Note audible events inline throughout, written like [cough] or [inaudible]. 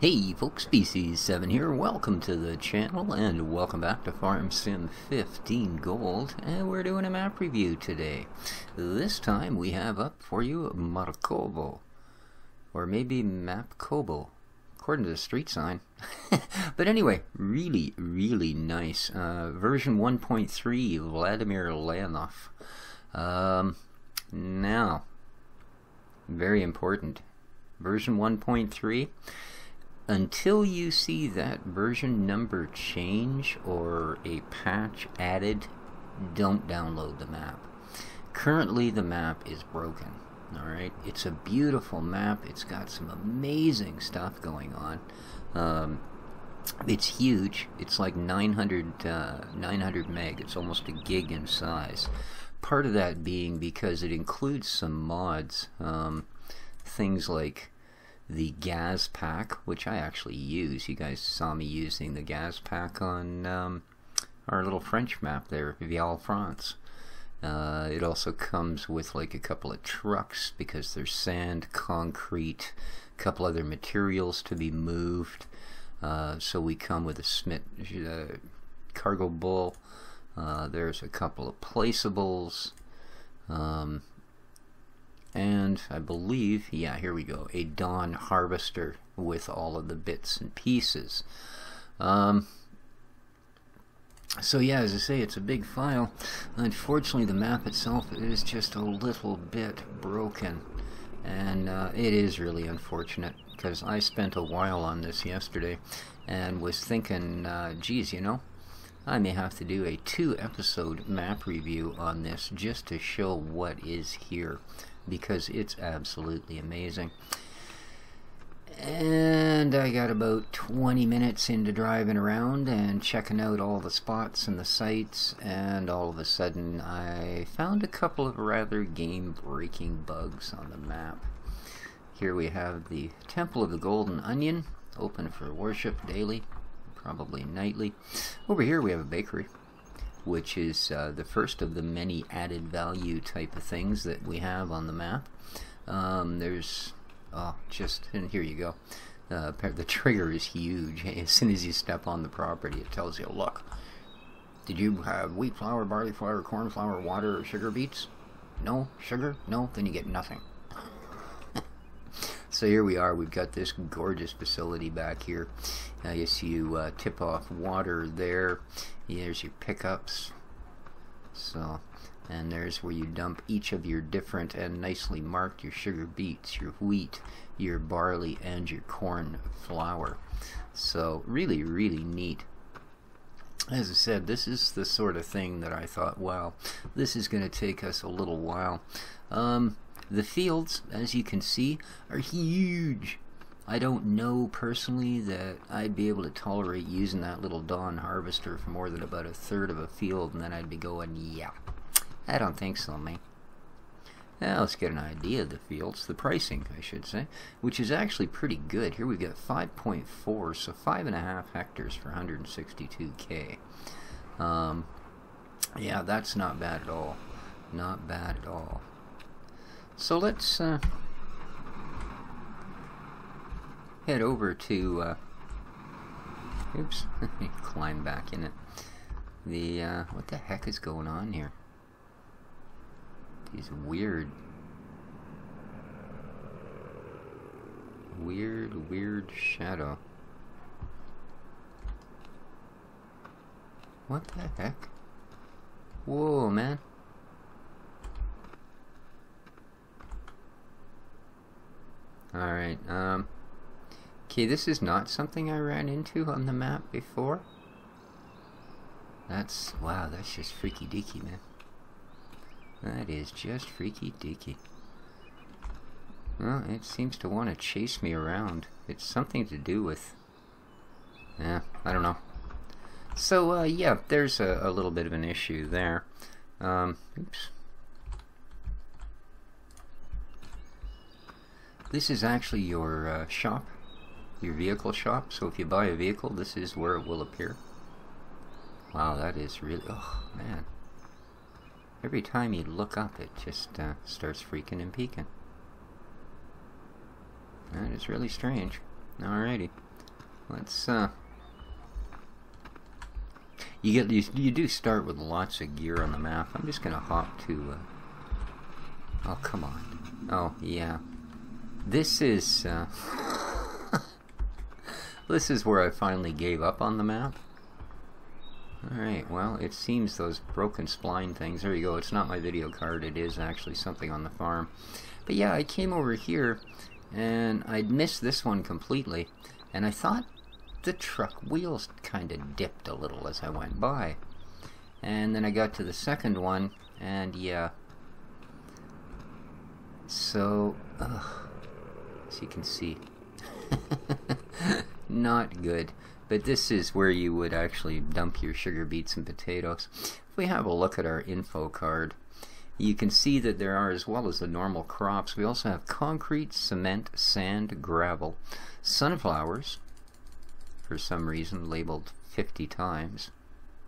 Hey folks, Species7 here, welcome to the channel and welcome back to Farm Sim 15 Gold and we're doing a map review today. This time we have up for you Markovo, or maybe Mapkobo, according to the street sign. [laughs] but anyway, really, really nice. Uh, version 1.3, Vladimir Leonov. Um, now, very important, version 1.3 until you see that version number change or a patch added, don't download the map. Currently, the map is broken. Alright, it's a beautiful map, it's got some amazing stuff going on. Um, it's huge, it's like 900, uh, 900 meg, it's almost a gig in size. Part of that being because it includes some mods, um, things like the Gaz pack, which I actually use. You guys saw me using the Gaz pack on um, our little French map there, Vial France. Uh, it also comes with like a couple of trucks because there's sand, concrete, a couple other materials to be moved. Uh, so we come with a Smith uh, cargo bull. Uh, there's a couple of placeables. Um, and I believe, yeah, here we go, a Don Harvester with all of the bits and pieces. Um, so yeah, as I say, it's a big file. Unfortunately, the map itself is just a little bit broken. And uh, it is really unfortunate, because I spent a while on this yesterday and was thinking, uh, geez, you know, I may have to do a two episode map review on this just to show what is here because it's absolutely amazing. And I got about 20 minutes into driving around and checking out all the spots and the sites, and all of a sudden I found a couple of rather game breaking bugs on the map. Here we have the Temple of the Golden Onion, open for worship daily, probably nightly. Over here we have a bakery which is uh, the first of the many added value type of things that we have on the map. Um, there's, oh, just, and here you go. Uh, the trigger is huge. [laughs] As soon as you step on the property, it tells you, look, did you have wheat flour, barley flour, corn flour, water, or sugar beets? No? Sugar? No? Then you get nothing. [laughs] so here we are. We've got this gorgeous facility back here. I guess you uh, tip off water there. There's your pickups. So, and there's where you dump each of your different and nicely marked your sugar beets, your wheat, your barley, and your corn flour. So, really, really neat. As I said, this is the sort of thing that I thought, wow, this is going to take us a little while. Um, the fields, as you can see, are huge. I don't know personally that I'd be able to tolerate using that little Don harvester for more than about a third of a field and then I'd be going, yeah, I don't think so, mate. Now let's get an idea of the fields, the pricing, I should say, which is actually pretty good. Here we've got 5.4, so 5.5 hectares for 162k. Um, yeah, that's not bad at all. Not bad at all. So let's uh, head over to, uh, oops, [laughs] climb back in it. The, uh, what the heck is going on here? These weird, weird, weird shadow. What the heck? Whoa, man. Alright, um... Okay, this is not something I ran into on the map before. That's, wow, that's just freaky deaky, man. That is just freaky deaky. Well, it seems to want to chase me around. It's something to do with... Yeah, I don't know. So, uh, yeah, there's a, a, little bit of an issue there. Um, oops. This is actually your uh, shop your vehicle shop. So if you buy a vehicle, this is where it will appear. Wow, that is really, oh man. Every time you look up, it just uh, starts freaking and peeking. That is really strange. Alrighty. let's uh, you get you, you do start with lots of gear on the map. I'm just gonna hop to. Uh, oh come on! Oh yeah, this is uh, this is where I finally gave up on the map. Alright, well, it seems those broken spline things, there you go, it's not my video card, it is actually something on the farm. But yeah, I came over here, and I'd missed this one completely, and I thought the truck wheels kind of dipped a little as I went by. And then I got to the second one, and yeah. So, ugh, as you can see, [laughs] not good. But this is where you would actually dump your sugar beets and potatoes. If we have a look at our info card, you can see that there are, as well as the normal crops, we also have concrete, cement, sand, gravel, sunflowers, for some reason labeled 50 times.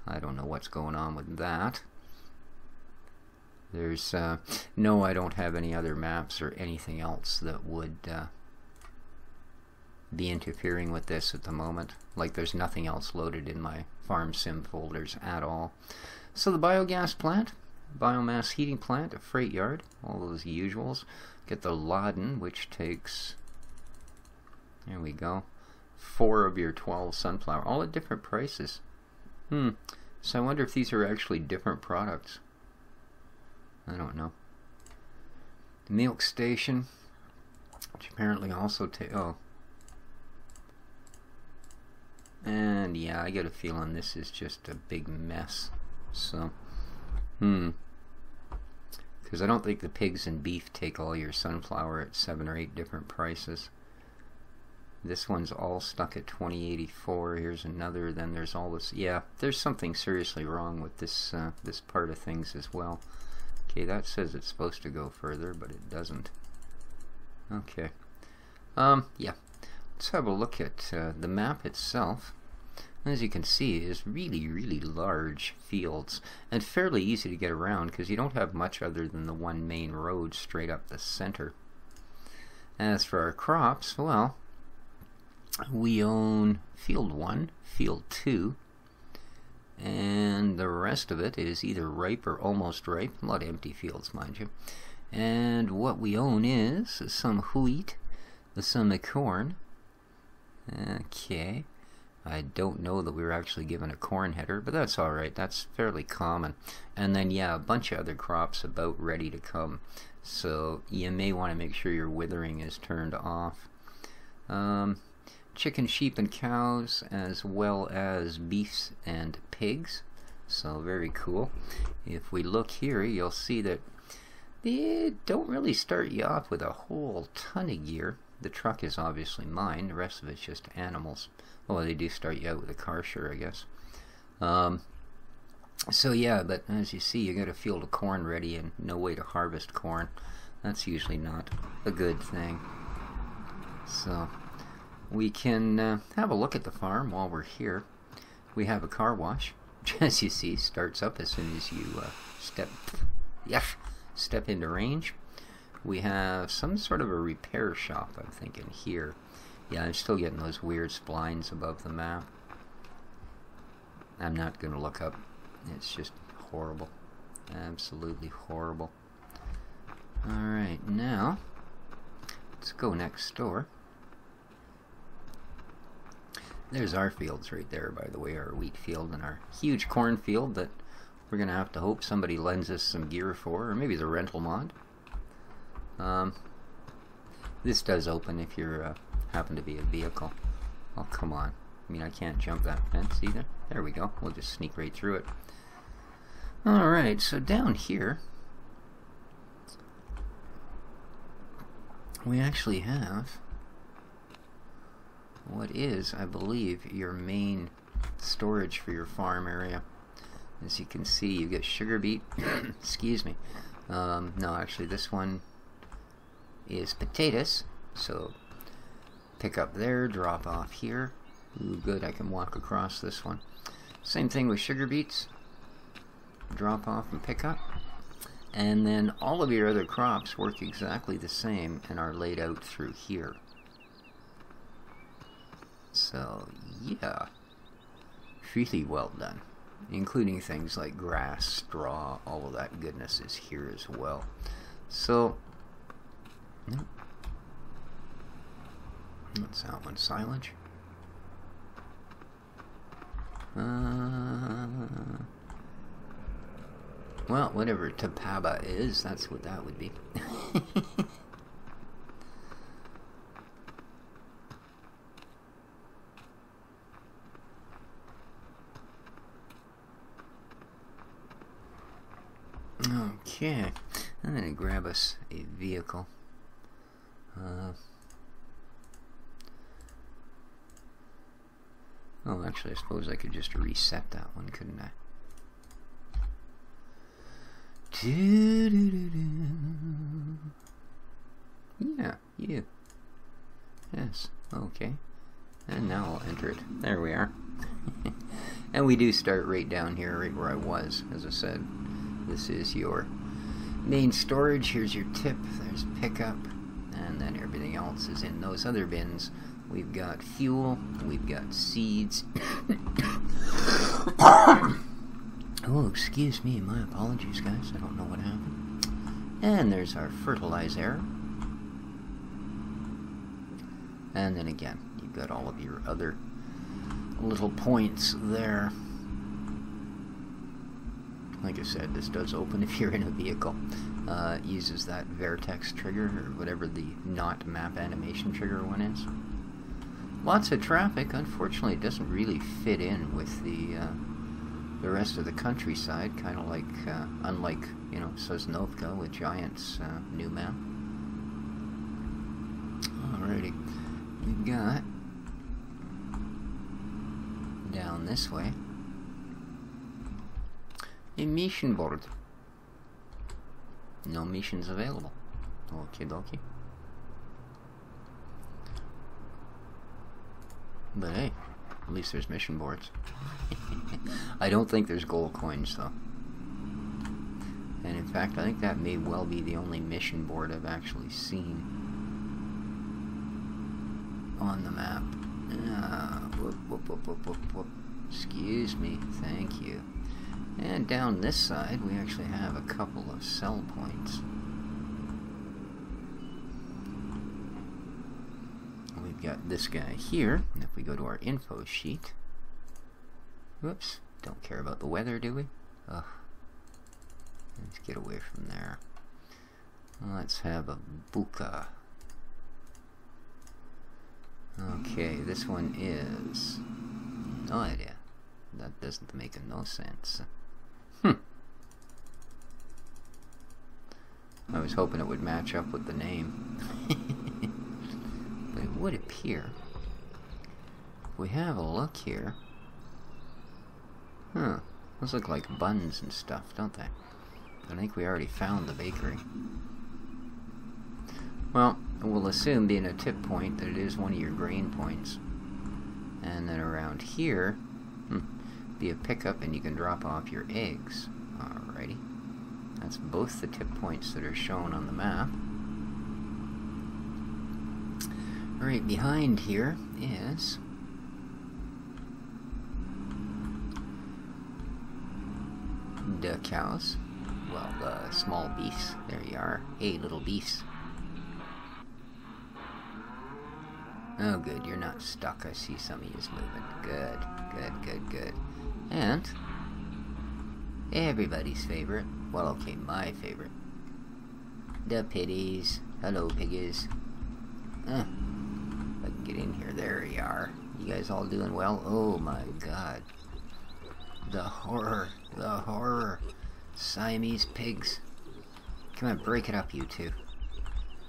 I don't know what's going on with that. There's, uh, no, I don't have any other maps or anything else that would uh, be interfering with this at the moment. Like there's nothing else loaded in my farm sim folders at all. So the biogas plant, biomass heating plant, a freight yard, all those usuals. Get the Laden, which takes, there we go, four of your 12 sunflower, all at different prices. Hmm, so I wonder if these are actually different products. I don't know. The milk station, which apparently also take, oh, and yeah, I get a feeling this is just a big mess. So, hmm. Because I don't think the pigs and beef take all your sunflower at seven or eight different prices. This one's all stuck at 2084. Here's another. Then there's all this. Yeah, there's something seriously wrong with this uh, this part of things as well. Okay, that says it's supposed to go further, but it doesn't. Okay. Um, yeah, Let's have a look at uh, the map itself. As you can see, it's really, really large fields and fairly easy to get around because you don't have much other than the one main road straight up the center. As for our crops, well, we own field 1, field 2, and the rest of it is either ripe or almost ripe. A lot of empty fields, mind you. And what we own is some wheat, some corn, Okay. I don't know that we were actually given a corn header, but that's alright. That's fairly common. And then, yeah, a bunch of other crops about ready to come. So you may want to make sure your withering is turned off. Um, chicken, sheep, and cows, as well as beefs and pigs. So very cool. If we look here, you'll see that they don't really start you off with a whole ton of gear. The truck is obviously mine. The rest of it's just animals. Well, they do start you out with a car, sure, I guess. Um, so yeah, but as you see, you got a field of corn ready and no way to harvest corn. That's usually not a good thing. So we can uh, have a look at the farm while we're here. We have a car wash, which [laughs] as you see starts up as soon as you uh, step, yeah, step into range we have some sort of a repair shop, I'm thinking, here. Yeah, I'm still getting those weird splines above the map. I'm not going to look up. It's just horrible. Absolutely horrible. Alright, now, let's go next door. There's our fields right there, by the way, our wheat field and our huge corn field that we're going to have to hope somebody lends us some gear for, or maybe the rental mod. Um, this does open if you uh, happen to be a vehicle. Oh, come on. I mean, I can't jump that fence either. There we go. We'll just sneak right through it. Alright, so down here, we actually have what is, I believe, your main storage for your farm area. As you can see, you get sugar beet. [coughs] Excuse me. Um, no, actually, this one is potatoes. So pick up there, drop off here. Ooh, good, I can walk across this one. Same thing with sugar beets. Drop off and pick up. And then all of your other crops work exactly the same and are laid out through here. So yeah. Really well done. Including things like grass, straw, all of that goodness is here as well. So, what's that one? Silage? Uh, well, whatever Tapaba is, that's what that would be. [laughs] okay, I'm going to grab us a vehicle. Uh, oh, actually, I suppose I could just reset that one, couldn't I? Yeah, you. Yes, okay. And now I'll enter it. There we are. [laughs] and we do start right down here, right where I was. As I said, this is your main storage. Here's your tip. There's pickup. And then everything else is in those other bins. We've got fuel. We've got seeds. [coughs] Oh, excuse me. My apologies, guys. I don't know what happened. And there's our fertilizer. And then again, you've got all of your other little points there. Like I said, this does open if you're in a vehicle. Uh, uses that Vertex trigger, or whatever the not map animation trigger one is. Lots of traffic. Unfortunately, it doesn't really fit in with the... Uh, the rest of the countryside, kind of like, uh, unlike, you know, Sosnovka with Giant's uh, new map. Alrighty, we got down this way a mission board. No missions available. Okie dokie. But hey, at least there's mission boards. [laughs] I don't think there's gold coins, though. And in fact, I think that may well be the only mission board I've actually seen on the map. Uh, whoop, whoop, whoop, Excuse me, thank you. And down this side, we actually have a couple of sell points. We've got this guy here. And if we go to our info sheet, whoops, don't care about the weather, do we? Ugh. Let's get away from there. Let's have a buka. Okay, this one is... No idea. That doesn't make no sense. I was hoping it would match up with the name. [laughs] But it would appear, if we have a look here, huh, those look like buns and stuff, don't they? I think we already found the bakery. Well, we'll assume being a tip point that it is one of your grain points. And then around here, hmm, be a pickup and you can drop off your eggs. Alrighty. That's both the tip points that are shown on the map. Right behind here is the cows. Well, the small beasts. There you are. Hey, little beasts. Oh, good. You're not stuck. I see some of you's moving. Good. Good, good, good. And everybody's favorite. Well, okay, my favorite. The pitties. Hello, piggies. Uh, I can get in here. There you are. You guys all doing well? Oh my god. The horror. The horror. Siamese pigs. Come on, break it up, you two.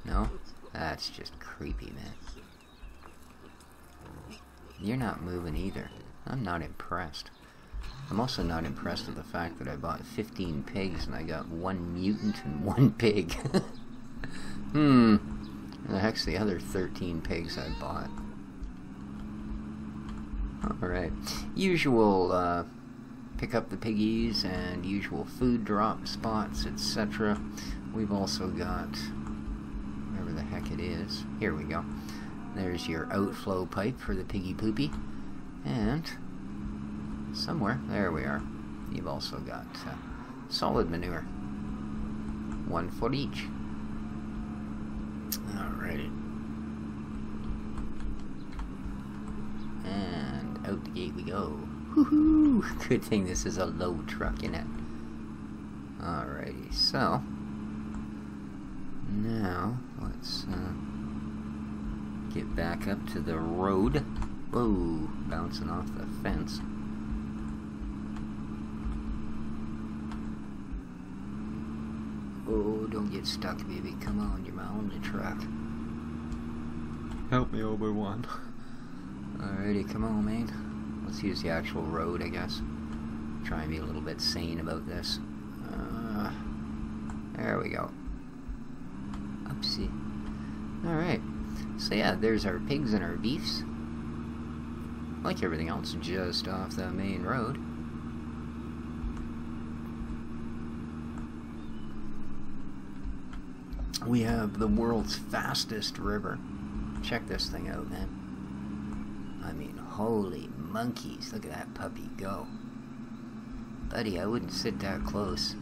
No? That's just creepy, man. You're not moving either. I'm not impressed. I'm also not impressed with the fact that I bought 15 pigs and I got one mutant and [laughs] one pig. [laughs] hmm. The heck's the other 13 pigs I bought? Alright. Usual, uh, pick up the piggies and usual food drop spots, etc. We've also got, whatever the heck it is, here we go. There's your outflow pipe for the piggy poopy. And somewhere, there we are. You've also got uh, solid manure. One foot each. Alrighty. And out the gate we go. Woohoo! [laughs] Good thing this is a low truck in it. Alrighty, so now let's uh, get back up to the road. Whoa, bouncing off the fence. Oh, don't get stuck, baby. Come on, you're my only truck. Help me, Obi-Wan. Alrighty, come on, man. Let's use the actual road, I guess. Try and be a little bit sane about this. Uh, there we go. Oopsie. Alright. So yeah, there's our pigs and our beefs. Like everything else, just off the main road. We have the world's fastest river. Check this thing out, man. I mean, holy monkeys, look at that puppy go. Buddy, I wouldn't sit that close.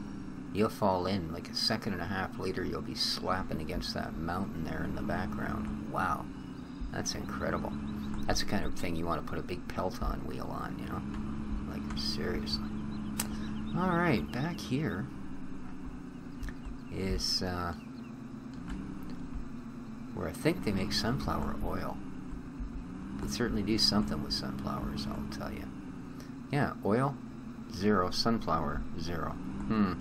You'll fall in. Like a second and a half later, you'll be slapping against that mountain there in the background. Wow. That's incredible. That's the kind of thing you want to put a big Pelton wheel on, you know? Like, seriously. Alright, back here is uh, where I think they make sunflower oil. They certainly do something with sunflowers, I'll tell you. Yeah, oil, zero. Sunflower, zero. Hmm.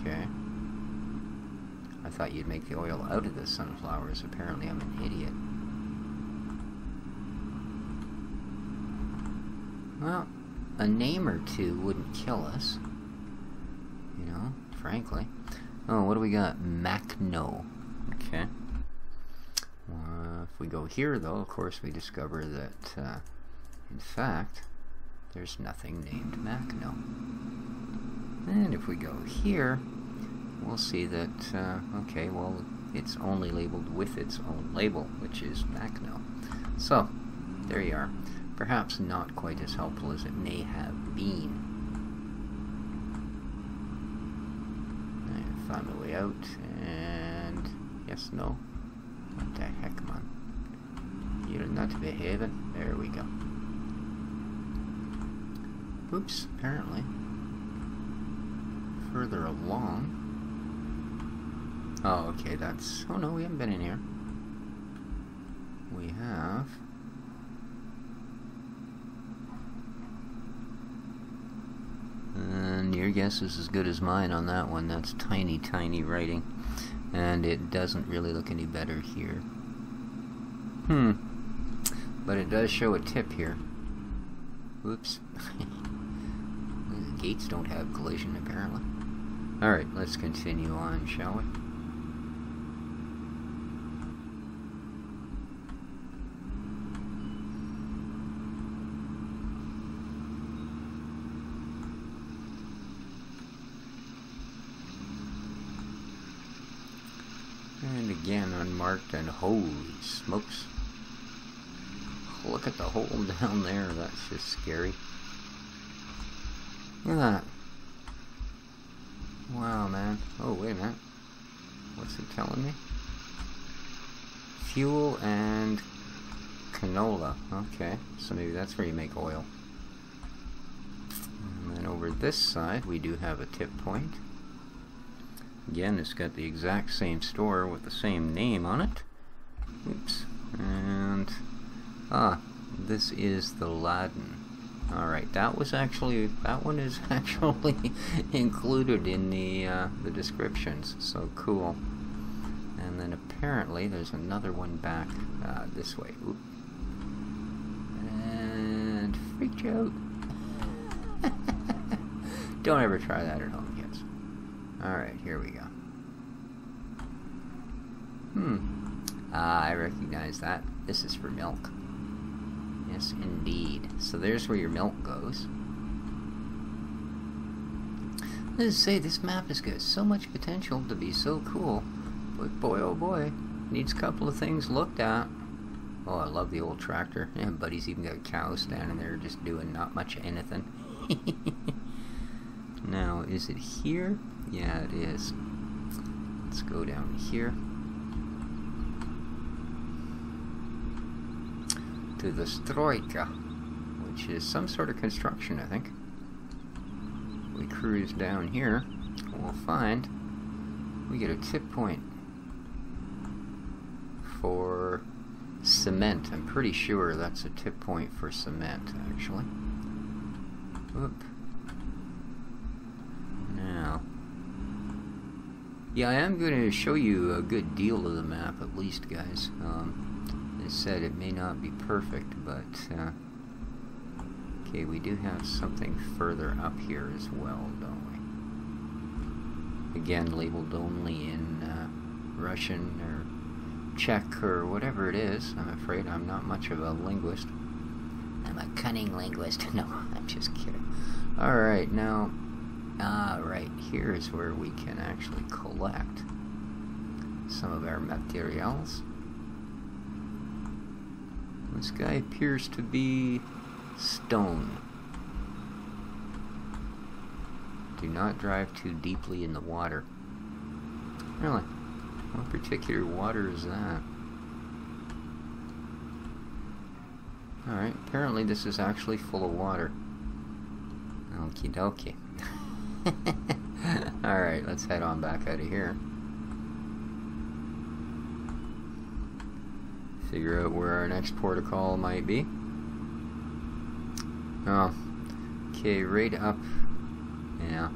Okay. I thought you'd make the oil out of the sunflowers. Apparently I'm an idiot. Well, a name or two wouldn't kill us. You know, frankly. Oh, what do we got? Macno. Okay. Uh, if we go here, though, of course, we discover that, uh, in fact, there's nothing named Macno. And if we go here, we'll see that, uh, okay, well, it's only labeled with its own label, which is Macno. So, there you are. Perhaps not quite as helpful as it may have been. Found my way out, yes, no. What the heck, man? You're not behaving. There we go. Oops, apparently. Further along. Oh, okay, that's... Oh no, we haven't been in here. We have... And your guess is as good as mine on that one. That's tiny, tiny writing. And it doesn't really look any better here. Hmm. But it does show a tip here. Oops. [laughs] gates don't have collision, apparently. Alright, let's continue on, shall we? And unmarked, and holy smokes. Look at the hole [laughs] down there, that's just scary. Look at that. Wow, man. Oh, wait a minute. What's it telling me? Fuel and canola. Okay, so maybe that's where you make oil. And then over this side, we do have a tip point. Again, it's got the exact same store with the same name on it. Oops. And, ah, this is the Laden. Alright, that was actually, that one is [laughs] actually included in the, uh, the descriptions, so cool. And then apparently there's another one back uh, this way. Oop. And you [laughs] out. Don't ever try that at home. Alright, here we go. Hmm. Ah, I recognize that. This is for milk. Yes, indeed. So there's where your milk goes. Let's say this map has got so much potential to be so cool, but boy oh boy, needs a couple of things looked at. Oh, I love the old tractor. [laughs] Yeah, buddy's even got cows standing there just doing not much of anything. [laughs] now, is it here? Yeah, it is. Let's go down here. To the Stroika, which is some sort of construction, I think. We cruise down here, we'll find we get a tip point for cement. I'm pretty sure that's a tip point for cement, actually. Oop. Now, yeah, I am going to show you a good deal of the map, at least, guys. Um, as said, it may not be perfect, but, uh, okay, we do have something further up here as well, don't we? Again, labeled only in uh, Russian or Czech or whatever it is. I'm afraid I'm not much of a linguist. I'm a cunning linguist. [laughs] No, I'm just kidding. Alright, now, ah, right, here is where we can actually collect some of our materials. This guy appears to be stone. Do not drive too deeply in the water. Really? What particular water is that? Alright, apparently this is actually full of water. Okie dokie. [laughs] Alright, let's head on back out of here. Figure out where our next port of call might be. Oh. Okay, right up. Yeah.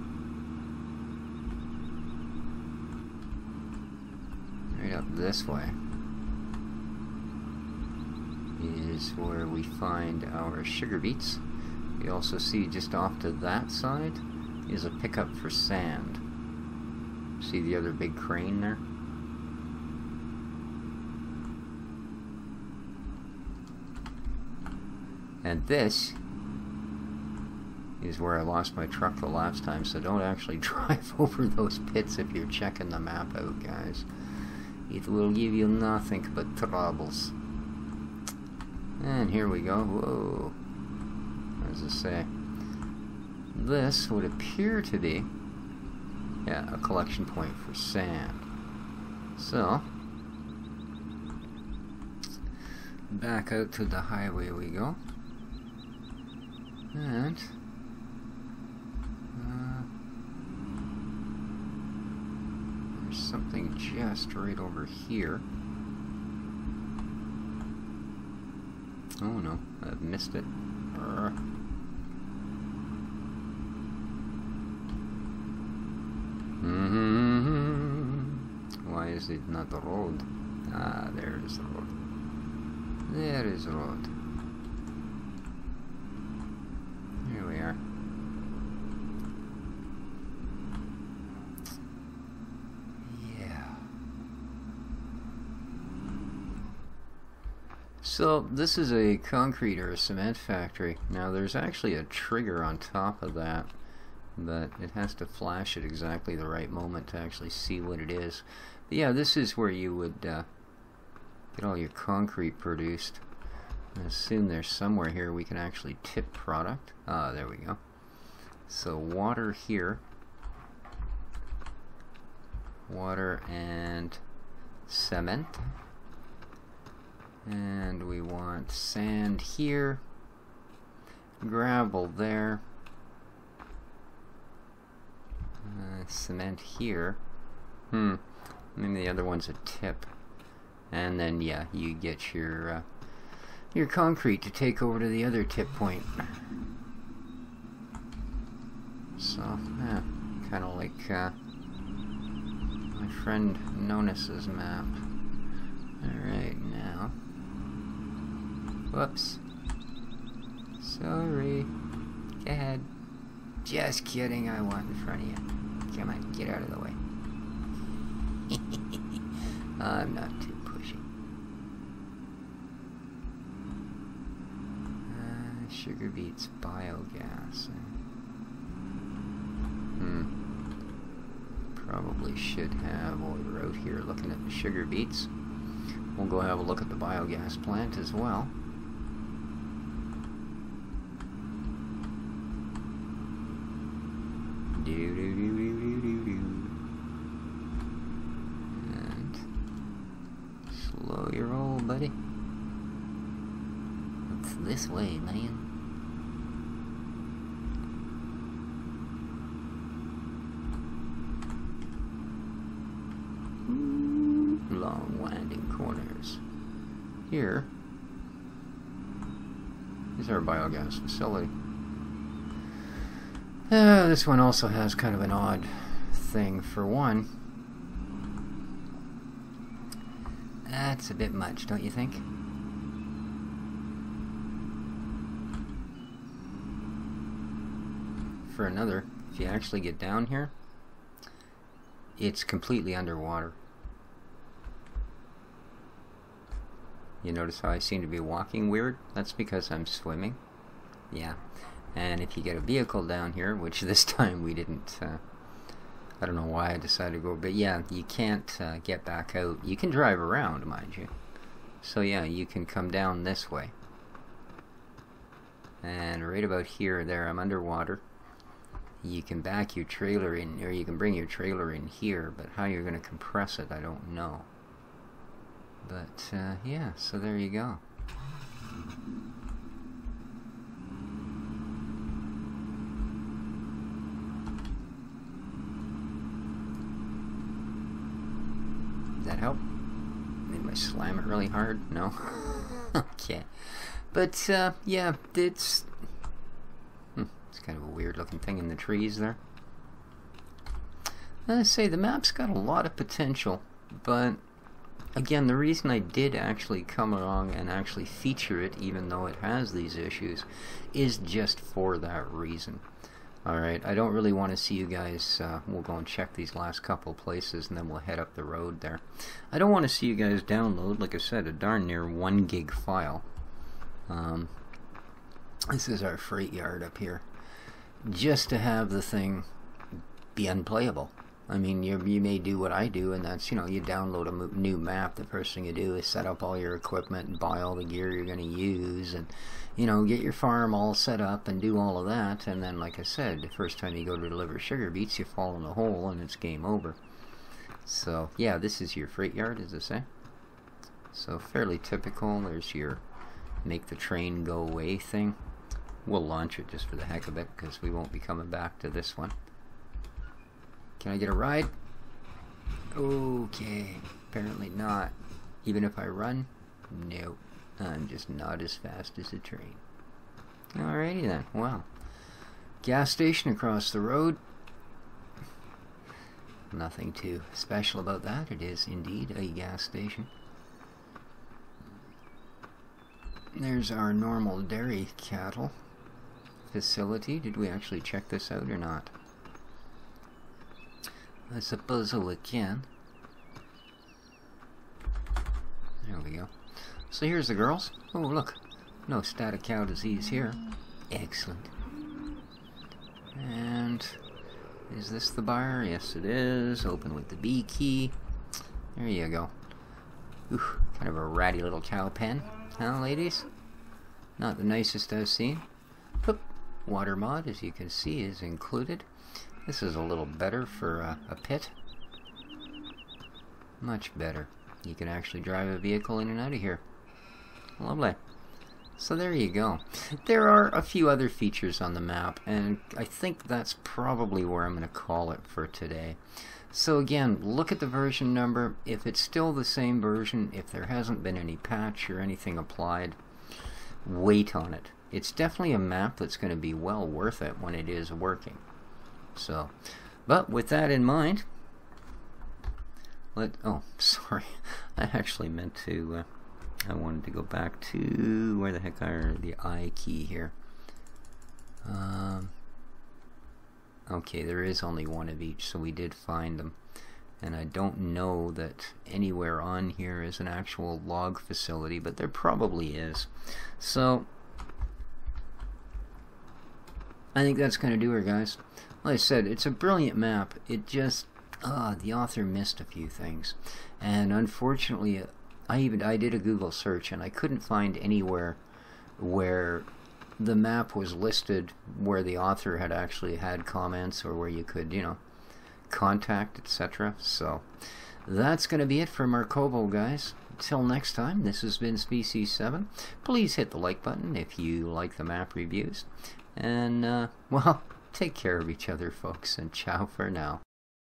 right up this way is where we find our sugar beets. We also see just off to that side is a pickup for sand. See the other big crane there? And this is where I lost my truck the last time, so don't actually [laughs] drive over those pits if you're checking the map out, guys. It will give you nothing but troubles. And here we go. Whoa. What does it say? This would appear to be, yeah, a collection point for sand. So, back out to the highway we go. And uh, there's something just right over here. Oh no, I've missed it. Mm -hmm. Why is it not a road? Ah, there is a road. There is a road. Here we are. Yeah. So this is a concrete or a cement factory. Now there's actually a trigger on top of that, but it has to flash at exactly the right moment to actually see what it is. But yeah, this is where you would uh, get all your concrete produced. I assume there's somewhere here we can actually tip product. Ah, there we go. So water here. Water and cement and we want sand here gravel there uh, cement here hmm maybe the other one's a tip and then yeah you get your uh, your concrete to take over to the other tip point so yeah kind of like uh, my friend Nonus's map alright now Whoops. Sorry. Go ahead. Just kidding, I want in front of you. Come on, get out of the way. [laughs] I'm not too pushy. Uh, sugar beets biogas. Hmm. Probably should have while we're out here looking at the sugar beets. We'll go have a look at the biogas plant as well. Do do do do do do do. And slow your roll, buddy. It's this way, man. long winding corners. Here biogas facility. Uh, this one also has kind of an odd thing. For one, that's a bit much, don't you think? For another, if you actually get down here, it's completely underwater. You notice how I seem to be walking weird? That's because I'm swimming. Yeah. And if you get a vehicle down here, which [laughs] this time we didn't, uh, I don't know why I decided to go, but yeah, you can't uh, get back out. You can drive around, mind you. So yeah, you can come down this way. And right about here, there, I'm underwater. You can back your trailer in, or you can bring your trailer in here, but how you're going to compress it, I don't know. But, uh, yeah, so there you go. That help? Maybe I slam it really hard? No? [laughs] okay. But, uh, yeah, it's... Hmm, it's kind of a weird looking thing in the trees there. I say, the map's got a lot of potential, but again, the reason I did actually come along and actually feature it, even though it has these issues, is just for that reason. Alright, I don't really want to see you guys, uh, we'll go and check these last couple places and then we'll head up the road there. I don't want to see you guys download, like I said, a darn near 1 gig file. Um, this is our freight yard up here. Just to have the thing be unplayable. I mean, you you may do what I do, and that's you know you download a new map. The first thing you do is set up all your equipment and buy all the gear you're going to use, and you know get your farm all set up and do all of that. And then, like I said, the first time you go to deliver sugar beets, you fall in a hole and it's game over. So yeah, this is your freight yard, as I say. So fairly typical. There's your make the train go away thing. We'll launch it just for the heck of it because we won't be coming back to this one. Can I get a ride? Okay, apparently not. Even if I run? Nope. I'm just not as fast as a train. Alrighty then, well. Gas station across the road. Nothing too special about that. It is indeed a gas station. There's our normal dairy cattle facility. Did we actually check this out or not? I suppose we can. There we go. So here's the girls. Oh, look. No static cow disease here. Excellent. And is this the bar? Yes, it is. Open with the B key. There you go. Ooh, kind of a ratty little cow pen. Huh, ladies? Not the nicest I've seen. Oop. Water mod, as you can see, is included. This is a little better for a pit. Much better. You can actually drive a vehicle in and out of here. Lovely. So there you go. [laughs] There are a few other features on the map, and I think that's probably where I'm going to call it for today. So again, look at the version number. If it's still the same version, if there hasn't been any patch or anything applied, wait on it. It's definitely a map that's going to be well worth it when it is working. So, but with that in mind, let oh [laughs] sorry, I actually meant to. Uh, I wanted to go back to where the heck are the I key here. Um, okay, there is only one of each, so we did find them. And I don't know that anywhere on here is an actual log facility, but there probably is. So, I think that's going to do her, guys like I said, it's a brilliant map. It just, ah, the author missed a few things. And unfortunately, I even I did a Google search and I couldn't find anywhere where the map was listed where the author had actually had comments or where you could, you know, contact, etc. So that's going to be it for Markovo, guys. Until next time, this has been Species 7. Please hit the like button if you like the map reviews. And, uh, [laughs] well, take care of each other, folks, and ciao for now.